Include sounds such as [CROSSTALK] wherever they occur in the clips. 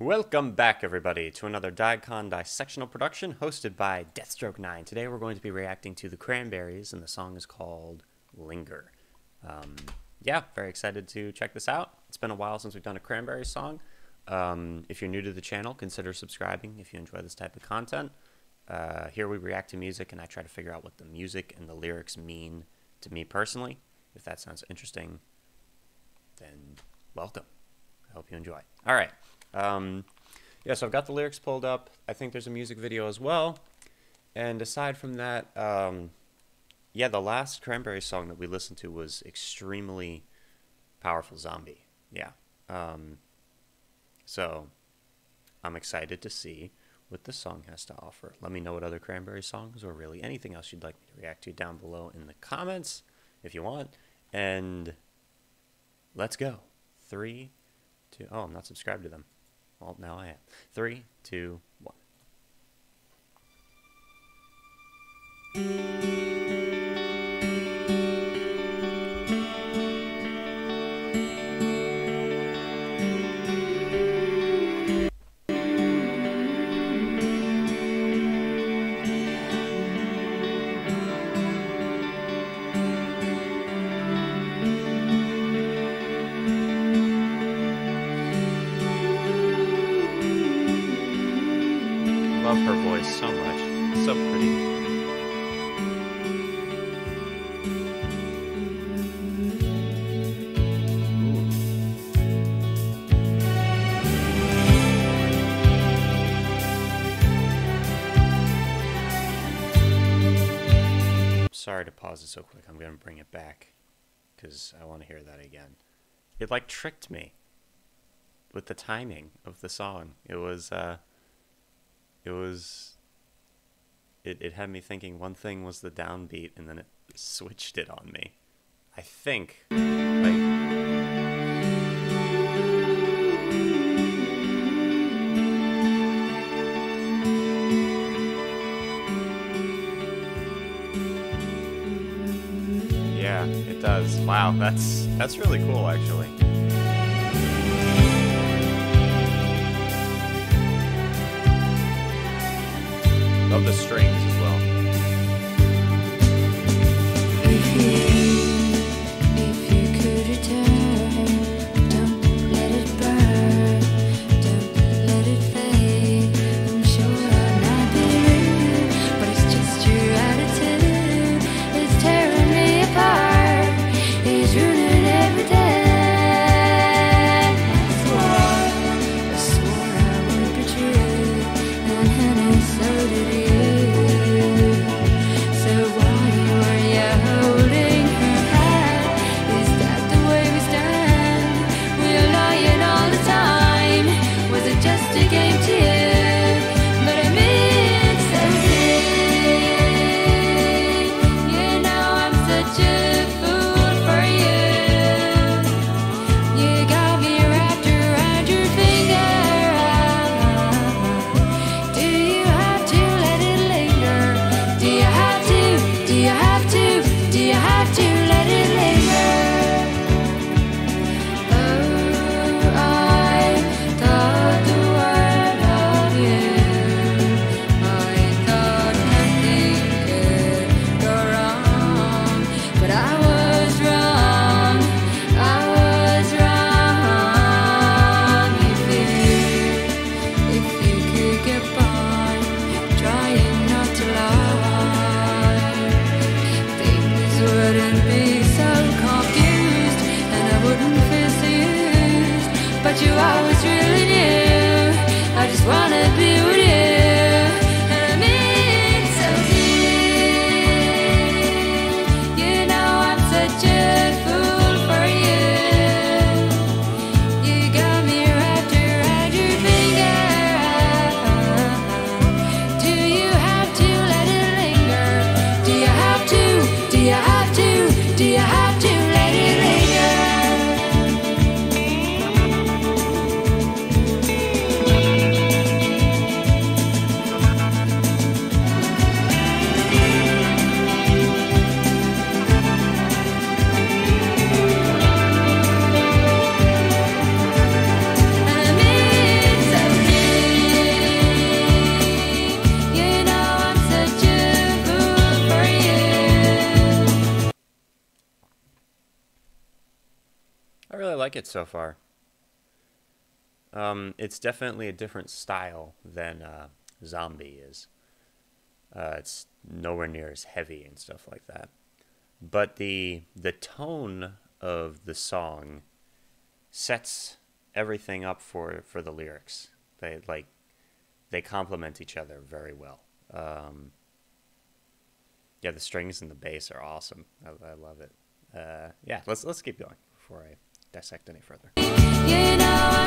Welcome back, everybody, to another Dicon Dissectional production hosted by Deathstroke9. Today we're going to be reacting to the Cranberries, and the song is called Linger. Um, yeah, very excited to check this out. It's been a while since we've done a Cranberries song. Um, if you're new to the channel, consider subscribing if you enjoy this type of content. Uh, here we react to music, and I try to figure out what the music and the lyrics mean to me personally. If that sounds interesting, then welcome. I hope you enjoy. All right. Um, yeah, so I've got the lyrics pulled up. I think there's a music video as well. And aside from that, um, yeah, the last Cranberry song that we listened to was extremely powerful zombie. Yeah. Um, so I'm excited to see what this song has to offer. Let me know what other Cranberry songs or really anything else you'd like me to react to down below in the comments if you want. And let's go. Three, two, oh, I'm not subscribed to them. Well, now I am. Three, two, one. Sorry to pause it so quick. I'm going to bring it back because I want to hear that again. It like tricked me with the timing of the song. It was uh it was it, it had me thinking one thing was the downbeat and then it switched it on me. I think like Yeah, it does. Wow, that's that's really cool actually. Love the strings as well. Mm-hmm. So far. Um, it's definitely a different style than uh, Zombie is. Uh, it's nowhere near as heavy and stuff like that. But the the tone of the song sets everything up for for the lyrics. They like they complement each other very well. Um, yeah, the strings and the bass are awesome. I, I love it. Uh, yeah, let's let's keep going before I dissect any further. You know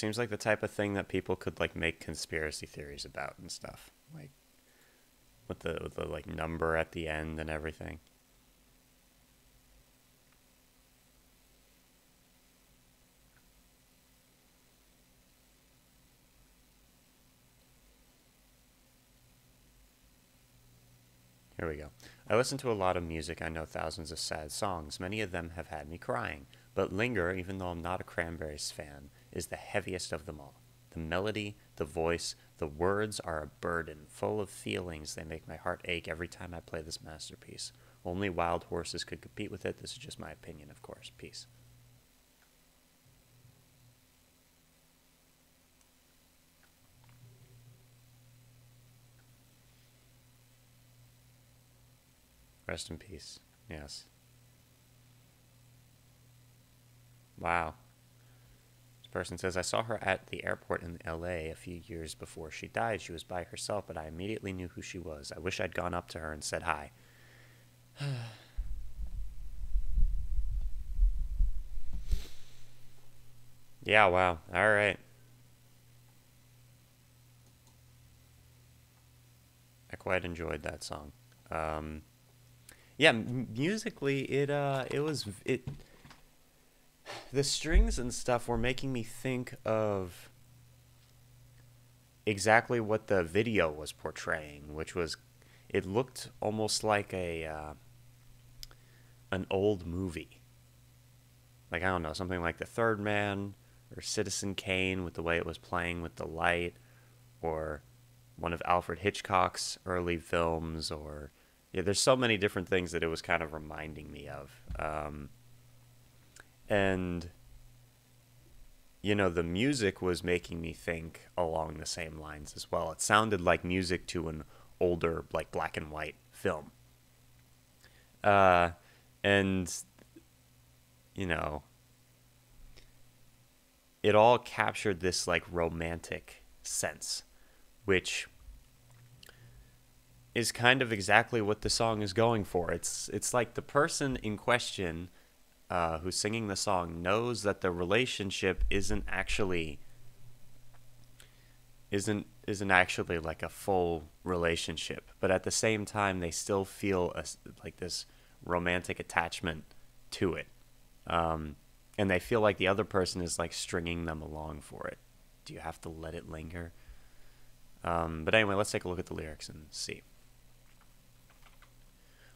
seems like the type of thing that people could like make conspiracy theories about and stuff. Like with the with the like number at the end and everything. Here we go. I listen to a lot of music. I know thousands of sad songs. Many of them have had me crying. But Linger, even though I'm not a Cranberries fan, is the heaviest of them all. The melody, the voice, the words are a burden, full of feelings. They make my heart ache every time I play this masterpiece. Only wild horses could compete with it. This is just my opinion, of course. Peace. Rest in peace. Yes. Wow. Person says, I saw her at the airport in LA a few years before she died. She was by herself, but I immediately knew who she was. I wish I'd gone up to her and said hi. [SIGHS] yeah, wow. All right. I quite enjoyed that song. Um, yeah, musically, it uh, it was it. The strings and stuff were making me think of exactly what the video was portraying, which was it looked almost like a uh, an old movie. Like I don't know, something like The Third Man or Citizen Kane with the way it was playing with the light, or one of Alfred Hitchcock's early films, or yeah, there's so many different things that it was kind of reminding me of. Um, and you know, the music was making me think along the same lines as well. It sounded like music to an older, like black and white film. Uh, and you know, it all captured this like romantic sense, which is kind of exactly what the song is going for. It's it's like the person in question uh, who's singing the song knows that the relationship isn't actually isn't isn't actually like a full relationship, but at the same time they still feel a, like this romantic attachment to it, um, and they feel like the other person is like stringing them along for it. Do you have to let it linger? Um, but anyway, let's take a look at the lyrics and see.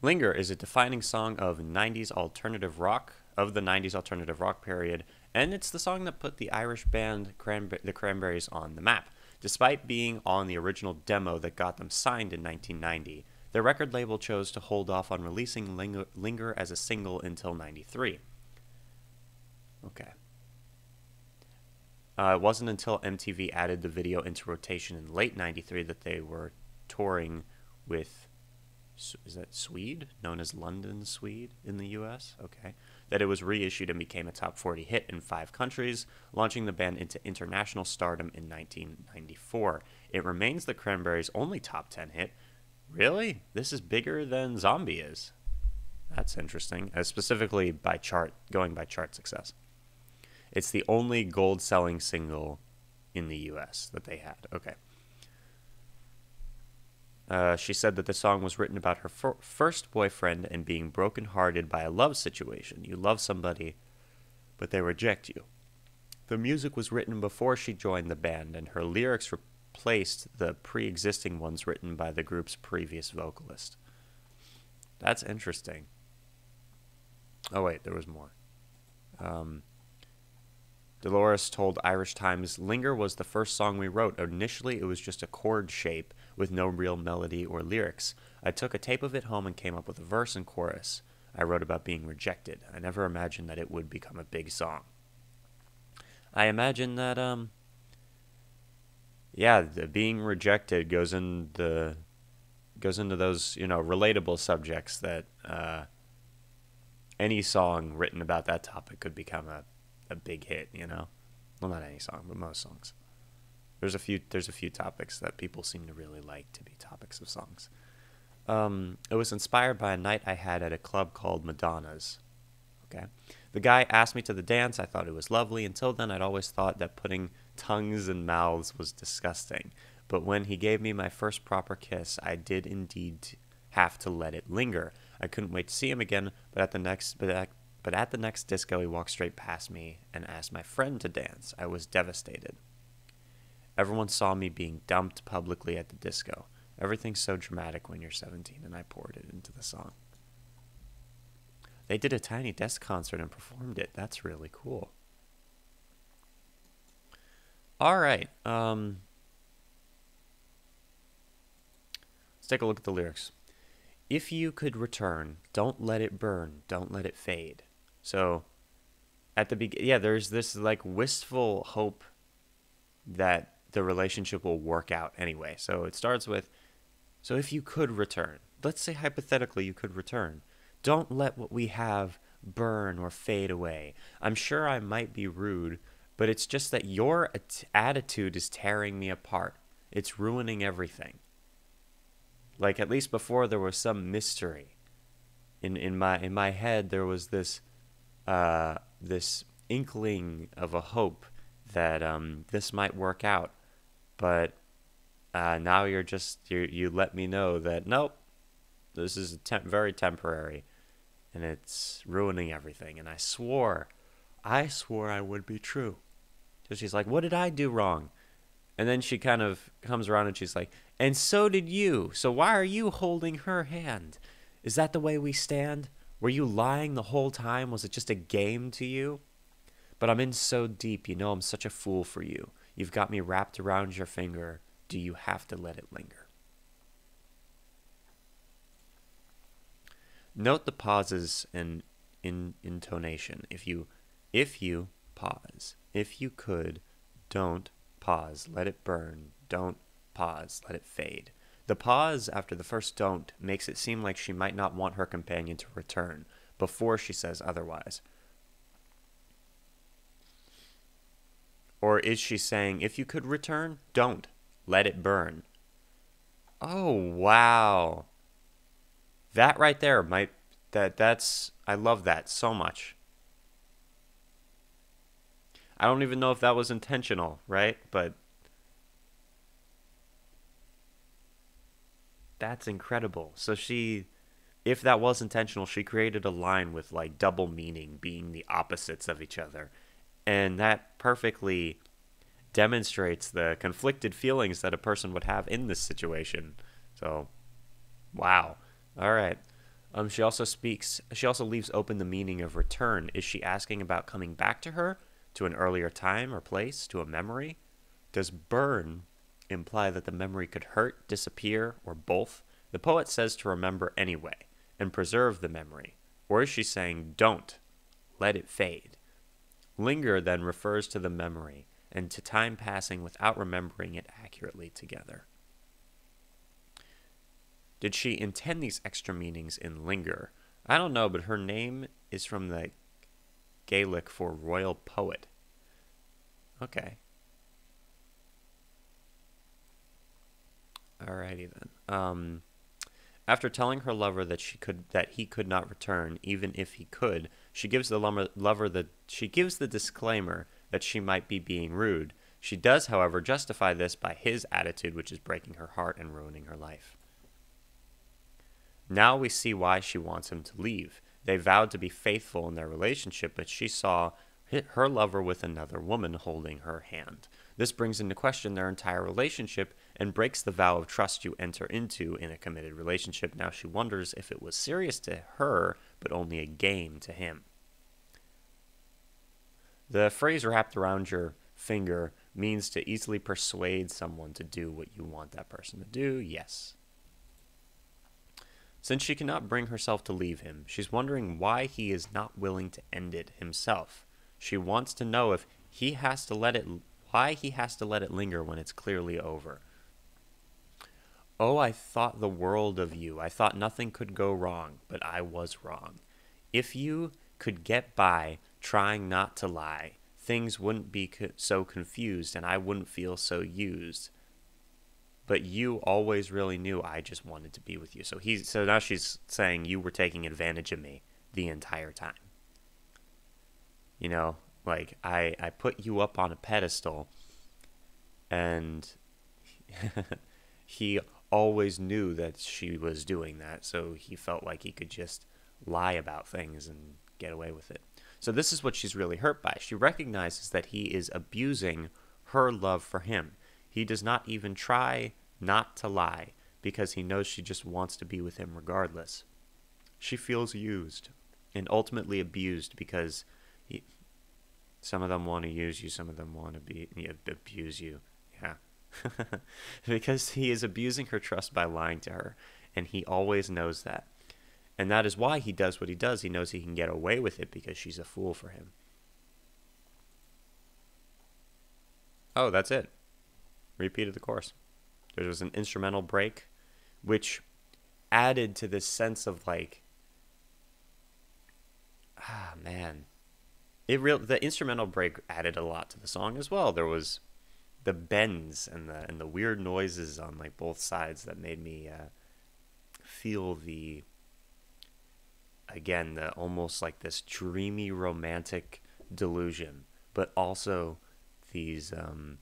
Linger is a defining song of 90s alternative rock, of the 90s alternative rock period, and it's the song that put the Irish band the Cranberries on the map. Despite being on the original demo that got them signed in 1990, Their record label chose to hold off on releasing Linger, Linger as a single until 93. Okay. Uh, it wasn't until MTV added the video into rotation in late 93 that they were touring with, is that Suede? Known as London Suede in the US? Okay. That it was reissued and became a top 40 hit in five countries, launching the band into international stardom in 1994. It remains the Cranberries' only top 10 hit. Really? This is bigger than Zombie is. That's interesting, uh, specifically by chart, going by chart success. It's the only gold selling single in the US that they had. Okay. Uh, she said that the song was written about her fir- first boyfriend and being brokenhearted by a love situation. You love somebody, but they reject you. The music was written before she joined the band, and her lyrics replaced the pre existing ones written by the group's previous vocalist. That's interesting. Oh, wait, there was more. Um, Dolores told Irish Times Linger was the first song we wrote. Initially, it was just a chord shape with no real melody or lyrics. I took a tape of it home and came up with a verse and chorus. I wrote about being rejected. I never imagined that it would become a big song. I imagine that, um, yeah, the being rejected goes in the goes into those you know relatable subjects that uh, any song written about that topic could become a a big hit, you know. Well, not any song, but most songs. There's a few. There's a few topics that people seem to really like to be topics of songs. Um, it was inspired by a night I had at a club called Madonna's. Okay, the guy asked me to the dance. I thought it was lovely. Until then, I'd always thought that putting tongues in mouths was disgusting. But when he gave me my first proper kiss, I did indeed have to let it linger. I couldn't wait to see him again, but at the next but at, but at the next disco, he walked straight past me and asked my friend to dance. I was devastated. Everyone saw me being dumped publicly at the disco. Everything's so dramatic when you're 17, and I poured it into the song. They did a tiny desk concert and performed it. That's really cool. All right. Um, let's take a look at the lyrics. If you could return, don't let it burn, don't let it fade. So at the beginning, yeah, there's this like wistful hope that the relationship will work out anyway. So it starts with so if you could return, let's say hypothetically you could return, don't let what we have burn or fade away. I'm sure I might be rude, but it's just that your attitude is tearing me apart. It's ruining everything. Like at least before there was some mystery. In in my in my head there was this uh, this inkling of a hope that um, this might work out, but uh, now you're just you you let me know that nope, this is temp- very temporary, and it's ruining everything. And I swore, I swore I would be true. So she's like, "What did I do wrong?" And then she kind of comes around and she's like, "And so did you. So why are you holding her hand? Is that the way we stand?" Were you lying the whole time? Was it just a game to you? But I'm in so deep, you know I'm such a fool for you. You've got me wrapped around your finger. Do you have to let it linger? Note the pauses and in intonation. If you if you pause, if you could, don't pause, let it burn. Don't pause, let it fade. The pause after the first don't makes it seem like she might not want her companion to return before she says otherwise. Or is she saying, if you could return, don't. Let it burn. Oh, wow. That right there might that that's I love that so much. I don't even know if that was intentional, right? But That's incredible. So she if that was intentional, she created a line with like double meaning being the opposites of each other. And that perfectly demonstrates the conflicted feelings that a person would have in this situation. So, wow. All right. Um, she also speaks, she also leaves open the meaning of return. Is she asking about coming back to her, to an earlier time or place, to a memory? Does burn imply that the memory could hurt, disappear, or both. The poet says to remember anyway and preserve the memory. Or is she saying don't, let it fade? Linger then refers to the memory and to time passing without remembering it accurately together. Did she intend these extra meanings in linger? I don't know, but her name is from the Gaelic for royal poet. Okay. Alrighty then. Um, after telling her lover that she could that he could not return, even if he could, she gives the lover, the she gives the disclaimer that she might be being rude. She does, however, justify this by his attitude, which is breaking her heart and ruining her life. Now we see why she wants him to leave. They vowed to be faithful in their relationship, but she saw her lover with another woman holding her hand. This brings into question their entire relationship and breaks the vow of trust you enter into in a committed relationship. Now she wonders if it was serious to her, but only a game to him. The phrase wrapped around your finger means to easily persuade someone to do what you want that person to do, yes. Since she cannot bring herself to leave him, she's wondering why he is not willing to end it himself. She wants to know if he has to let it why he has to let it linger when it's clearly over. Oh, I thought the world of you. I thought nothing could go wrong, but I was wrong. If you could get by trying not to lie, things wouldn't be co- so confused and I wouldn't feel so used. But you always really knew I just wanted to be with you. So he's so now she's saying you were taking advantage of me the entire time. You know, like I I put you up on a pedestal and [LAUGHS] he always knew that she was doing that, so he felt like he could just lie about things and get away with it. So this is what she's really hurt by. She recognizes that he is abusing her love for him. He does not even try not to lie because he knows she just wants to be with him regardless. She feels used and ultimately abused because he, some of them want to use you, some of them want to be yeah, abuse you. Yeah. [LAUGHS] because he is abusing her trust by lying to her, and he always knows that. And that is why he does what he does. He knows he can get away with it because she's a fool for him. Oh, that's it. Repeated the course. There was an instrumental break, which added to this sense of like, ah, man, it real the instrumental break added a lot to the song as well. There was the bends and the and the weird noises on like both sides that made me uh, feel the again the almost like this dreamy romantic delusion, but also these um,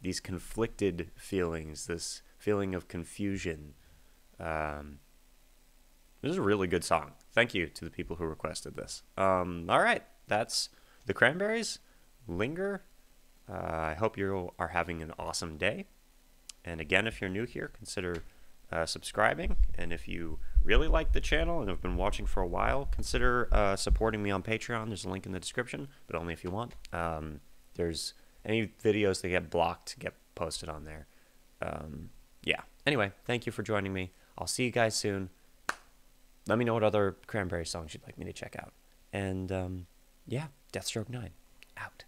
these conflicted feelings, this feeling of confusion. Um, this is a really good song. Thank you to the people who requested this. Um, all right, that's the Cranberries. Linger. Uh, I hope you are having an awesome day. And again, if you're new here, consider uh, subscribing. And if you really like the channel and have been watching for a while, consider uh, supporting me on Patreon. There's a link in the description, but only if you want. Um, there's any videos that get blocked get posted on there. Um, yeah. Anyway, thank you for joining me. I'll see you guys soon. Let me know what other Cranberry songs you'd like me to check out. And um, yeah, Deathstroke 9 out.